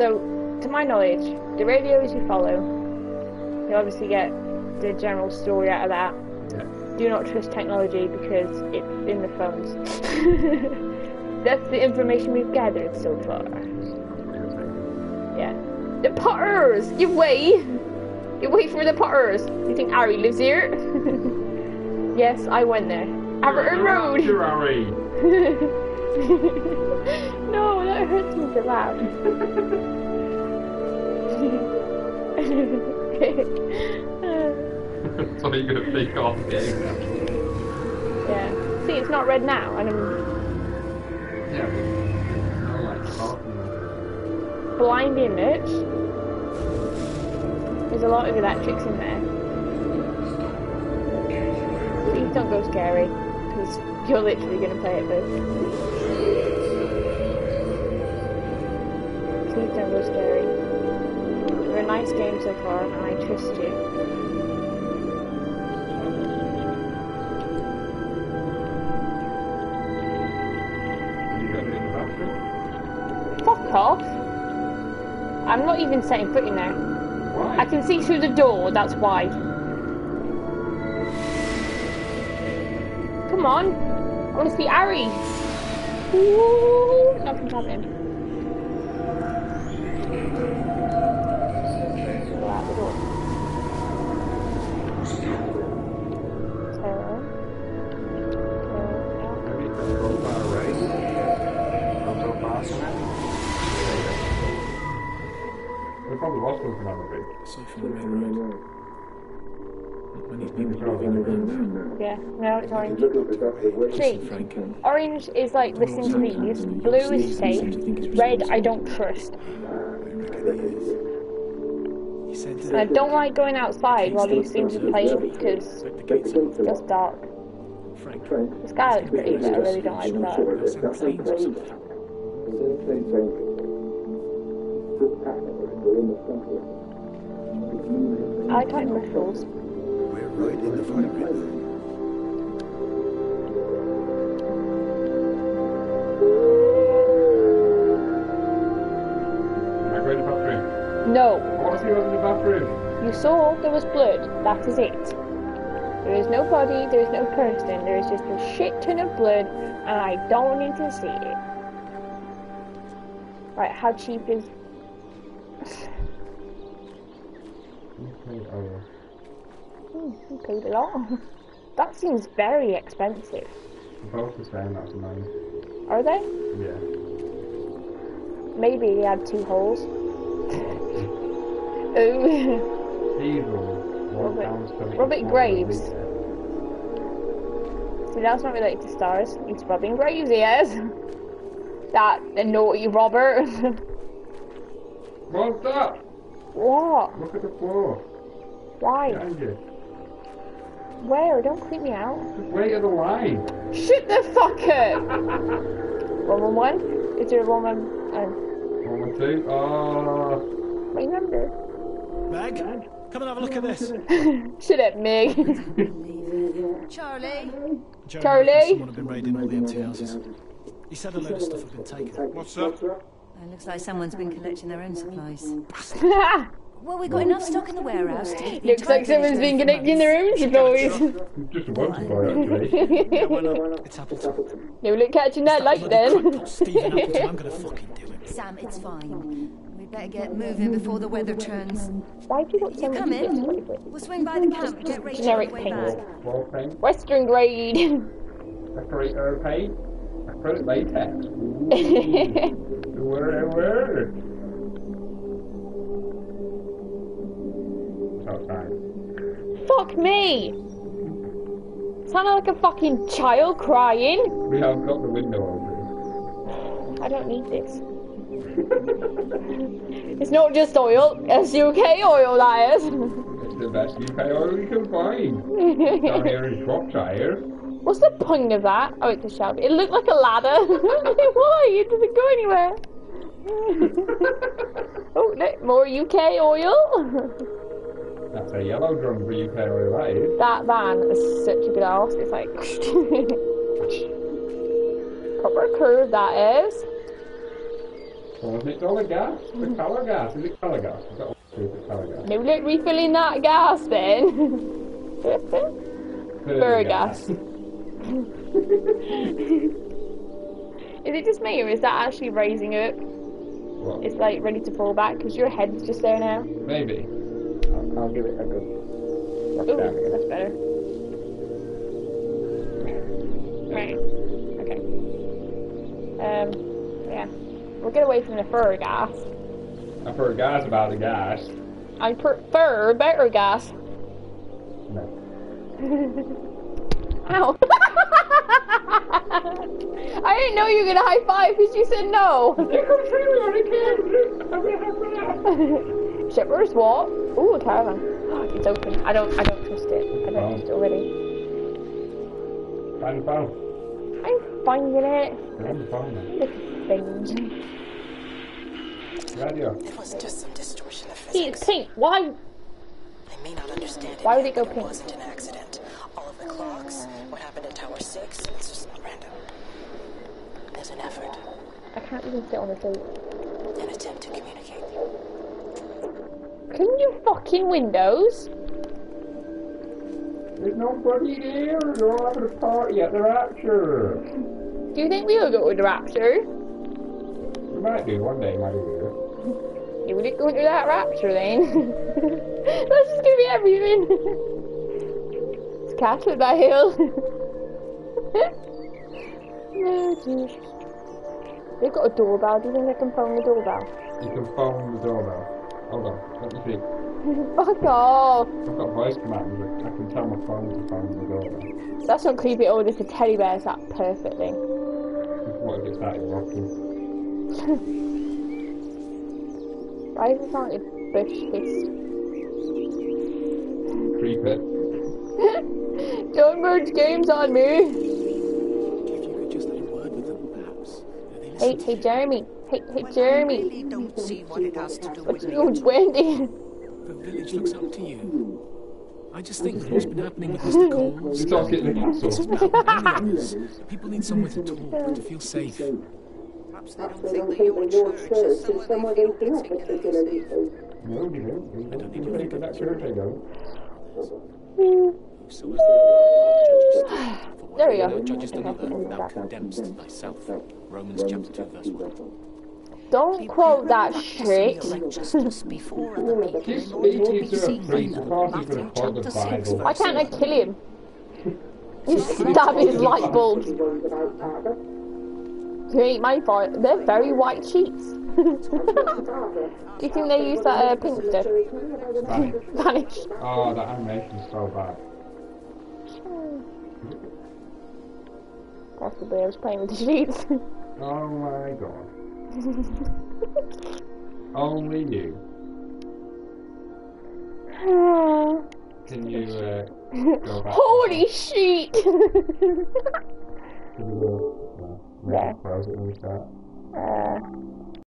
So, to my knowledge, the radios you follow, you obviously get the general story out of that. Yeah. Do not trust technology because it's in the phones. That's the information we've gathered so far. Yeah. The Potters! Give way! Give way for the Potters! Do you think Ari lives here? yes, I went there. Everton Road! You're Harry. no, that hurts me to laugh. so you're gonna pick off getting yeah. See, it's not red now, and I'm Yeah, but I like talking. blinding it. There's a lot of electrics in there. Please don't go scary, because you're literally going to play it first. Please don't go scary. You're a nice game so far, and I trust you. You got it in the bathroom. Fuck off! I'm not even setting foot in there. Why? I can see through the door, that's why. Come on. I want to see Ari. Ooh, nothing's happening. Bridge. So from the main road. Not many people moving around. Yeah, no, it's orange. Listen, See, Frank, um, orange is like, listen to these. Blue is safe. Red, I don't trust. I reckon he is. He said And I don't like going outside while these things are playing because it's gates are it gets dark. Frank. The sky looks pretty, but I really don't like the I like Titan Rifles. We're right in the fire pit. Am I going to the bathroom? No, What's going in the bathroom? you saw there was blood. That is it. There is no body, there is no person, there is just a shit ton of blood, and I don't need to see it. Right, how cheap is. Oh, Hmm, you paid a lot. that seems very expensive. both the same, that's mine. Are they? Yeah. Maybe he had two holes. oh. Diesel, Robert- Robert Graves. See, that's not related to stars. It's Robin Graves, yes. That the naughty Robert. What's that? what? Look at the floor. Why? Behind you. Where? Don't creep me out. Just wait at the line. Shut the fuck up! one one one? Is there a one one? Um, One or two. Oh, my number. Meg, come and have a look at this. Shut up, Meg. Charlie? Jeremy Charlie? reckons Someone had been raiding all the empty houses. He said a load of stuff had been taken. What's up? It looks like someone's been collecting their own supplies. Well, we've got enough stock in the warehouse to keep Looks like entire someone's village been connecting their own supplies. it's just a water boy actually. Yeah, why not? It's Appleton. no, look, catching that light then. Stephen Appleton, I'm gonna fucking do him. months. Sam, it's fine. We'd better get moving before the weather turns. Why do you got You come in. We'll swing by the camp and get Rachel Generic the paint. back. Wall paint, Western grade. decorator uh, paint, acrylic latex. Ooh, word, word. Fuck me! Sounded like a fucking child crying. We have got the window open. I don't need this. it's not just oil, it's UK oil, is. It's the best UK oil you can find. Down here in Shropshire. What's the point of that? Oh, it's a shelf. It looked like a ladder. Why? It doesn't go anywhere. oh, look, more UK oil. That's a yellow drum for oil, that is. that van is such a good arse. It's like proper curve that is. Was it all the gas? The colour gas? Is it colour gas? I've got to see if it's colour gas. No, look, refilling that gas then. Fur gas. Is it just me, or is that actually raising up? What? It's like ready to fall back because your head's just there now. Maybe. I'll, give it a good Ooh, down again. that's better. Right. Okay. Um. Yeah. We'll get away from the fur gas. I heard guys about the gas. I prefer better gas. No. Ow. I didn't know you were gonna high five because you said no. Shippers, what? Ooh, a caravan. It's open. I don't. I don't trust it. I don't Oh. trust it already. Find the phone. I'm finding it. Get on the phone then. Little things. Radio. It was just some distortion of See, physics. it's pink. Why? I may not understand it Why would yet, it go but pink? wasn't an accident. All of the clocks, what happened in Tower 6, it's just not random. There's an effort, I can't even sit on the seat. an attempt to communicate. Can you fucking windows? There's nobody there. They're all having a party at the Rapture. Do you think we'll go to the rapture? We might do one day, might do. You wouldn't go into that rapture then? That's just gonna be everything. it's Castle that hill. no, jeez. They've got a doorbell. Do you think they can phone the doorbell? You can phone the doorbell. Hold on, let me see. Fuck off. I've got voice commands. I can tell my phone to phone the doorbell. That's not creepy at all. There's a teddy bear. It's that perfect thing. What if it started rocking? Why does it sound like a bush hiss? Creep it. Don't merge games on me. If you could just have a word with them, perhaps. Hey, hey, Jeremy. Hey, hey, Jeremy. really don't see what it has to do What's with oh, it's Wendy. The village looks up to you. I just think that what's been happening with Mr. Coles. You talk at the It's castle. about many. People need somewhere to talk, to feel safe. Perhaps they don't think that your church is somewhere they feel particularly safe. No, you don't. You don't need to think of that church I go. So as the judges There we another, go. judges another, thou condemnest thyself. Romans chapter 2, verse 1. Don't quote that shit. Like justice before other people Keep in order to speaking be to a seen by priest. them. Of course he's Matthew going to quote the chapter 6, Bible. Why can't I kill him? You stab his light bulbs. You ain't my fault. They're very white sheets. Do you think they use that uh, pink stuff? Vanish. Vanish. Oh, that animation's so bad. Possibly, I was playing with the sheets. Oh my god. Only you. Can you uh, go back? Holy shit! To the, uh, Yeah. browse it when we uh,